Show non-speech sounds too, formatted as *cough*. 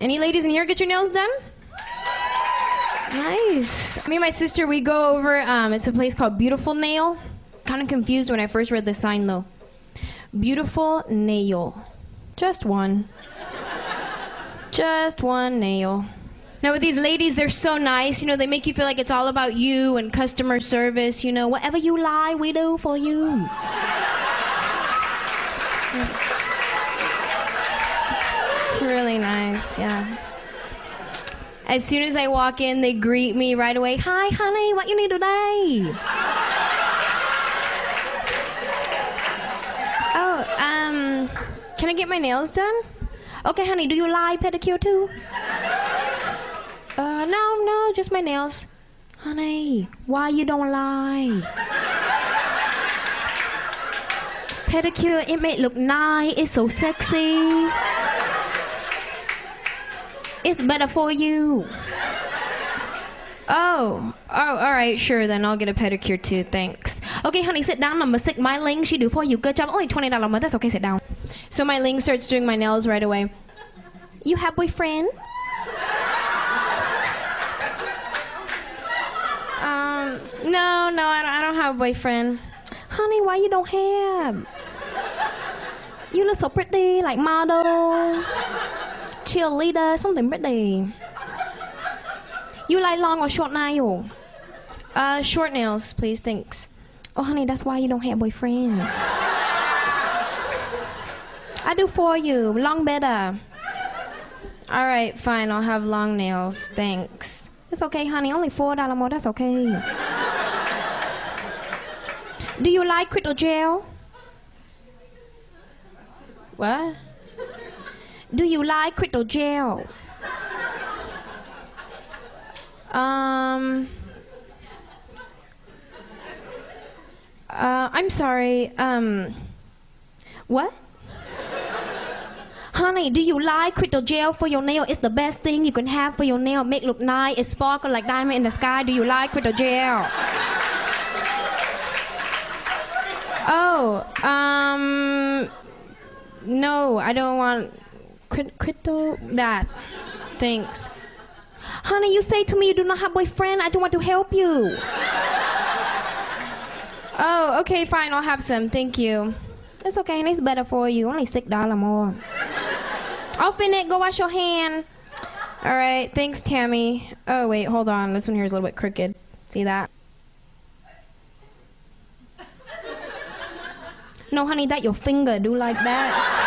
Any ladies in here get your nails done? Nice. Me and my sister, we go over. Um, it's a place called Beautiful Nail. Kind of confused when I first read the sign though. Beautiful nail, just one. Just one nail. Now with these ladies, they're so nice. You know, they make you feel like it's all about you and customer service. You know, whatever you lie, we do for you. *laughs* Really nice, yeah. As soon as I walk in, they greet me right away. Hi, honey, what you need today? oh, um, can I get my nails done? Okay, honey, do you lie pedicure too? Uh, no, no, just my nails. Honey, why you don't lie? Pedicure, it may look nice, it's so sexy. It's better for you. Oh, oh, all right, sure. Then I'll get a pedicure too. Thanks. Okay, honey, sit down. Number six, my Ling, she do for you. Good job. Only twenty dollars a month. That's okay. Sit down. So my Ling starts doing my nails right away. You have boyfriend? Um, no, no, I don't, I don't have a boyfriend. Honey, why you don't have? You look so pretty, like model cheerleader, something pretty. You like long or short nail? Uh, short nails, please, thanks. Oh, honey, that's why you don't have a boyfriend. I do for you, long better. All right, fine, I'll have long nails, thanks. It's okay, honey, only four dollar more, that's okay. do you like crystal gel? What? Do you like crystal gel? Um. Uh, I'm sorry. Um. What? Honey, do you like crystal gel for your nail? It's the best thing you can have for your nail. Make look nice. It sparkle like diamond in the sky. Do you like crystal gel? Oh, um, no, I don't want crypto that. Thanks. Honey, you say to me you do not have boyfriend. I don't want to help you. oh, okay, fine. I'll have some. Thank you. It's okay, it's better for you. Only six dollar more. Open it. Go wash your hand. All right. Thanks, Tammy. Oh wait, hold on. This one here is a little bit crooked. See that? No, honey, that your finger do like that.